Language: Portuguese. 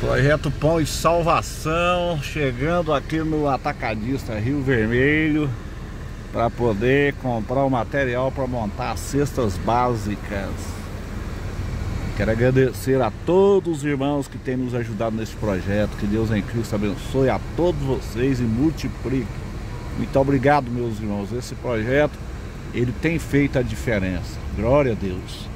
Projeto Pão e Salvação, chegando aqui no Atacadista Rio Vermelho para poder comprar o material para montar as cestas básicas. Quero agradecer a todos os irmãos que têm nos ajudado nesse projeto. Que Deus em Cristo abençoe a todos vocês e multiplique. Muito obrigado, meus irmãos. Esse projeto ele tem feito a diferença. Glória a Deus.